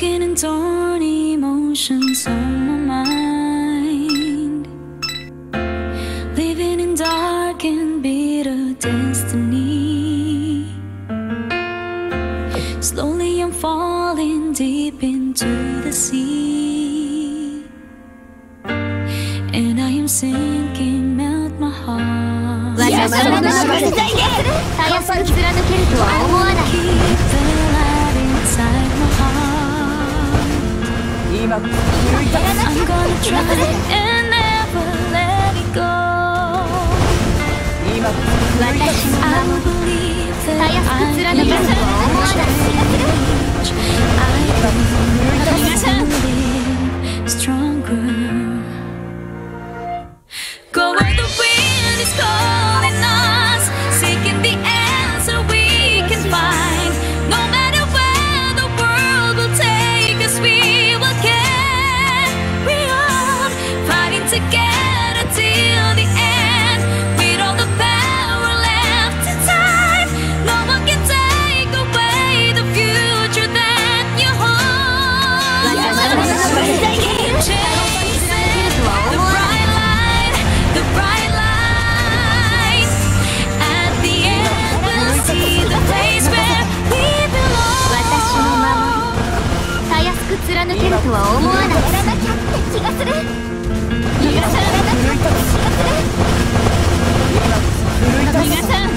torn emotions on my mind. Living in dark and bitter destiny. Slowly I'm falling deep into the sea. And I am sinking, melt my heart. 私はその中でたやすく貫けるとは思わない Keep the light inside my heart. 私はたやすく貫な は思わないやらなきゃって気がするやらなきゃって気がする皆さん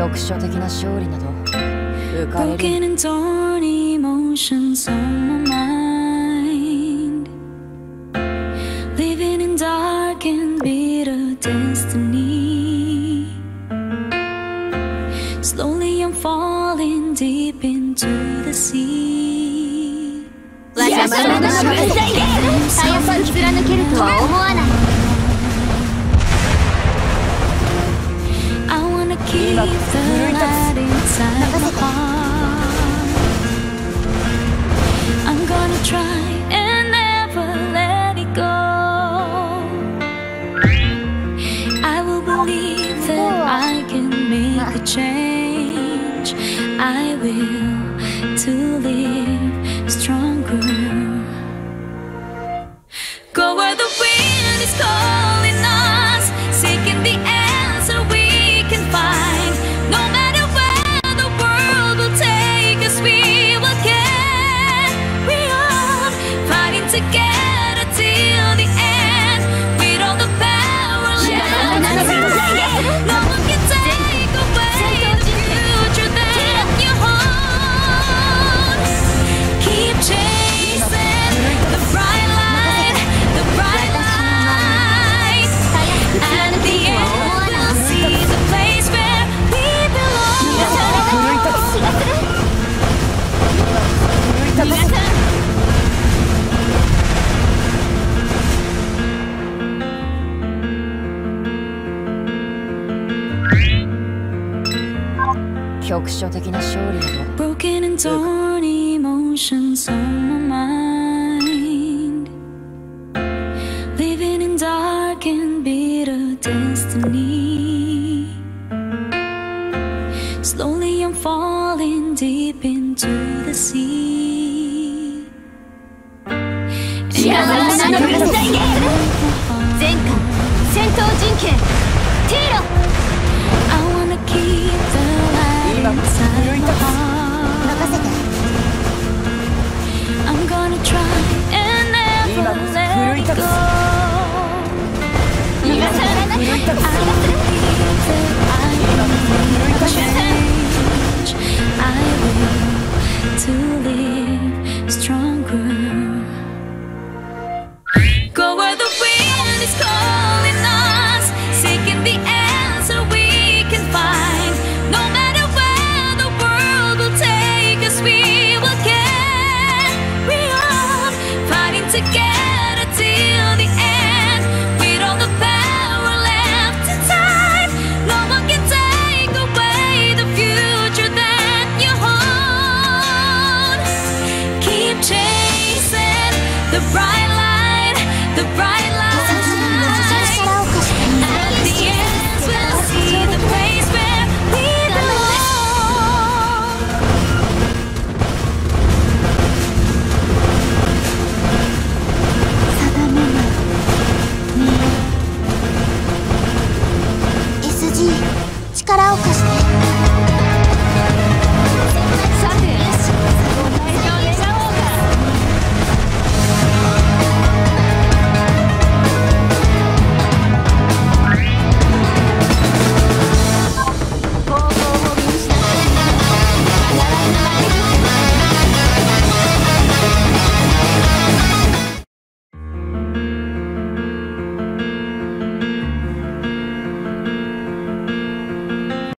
局所的な勝利など浮かれる Broken and torn emotions on my mind. Living in dark and bitter destiny. Slowly I'm falling deep into the sea. 私はそ I'm gonna try and never let it go. I will believe that I can make a change. I will to live stronger. Go where the wind together 局所的な勝利だと Broken and torn emotions on my mind. Living in dark and bitter destiny. Slowly I'm falling deep into the sea. 知らない名の分際ゲーム前回戦闘陣形ティーロ light 今 inside 奮い my 立つ heart. 任せて I'm gonna try and never 今こそ奮い let 立 it つ go. 逃がされなきゃ I believe that I will change. I will to live stronger. Go where the wind is calling the bright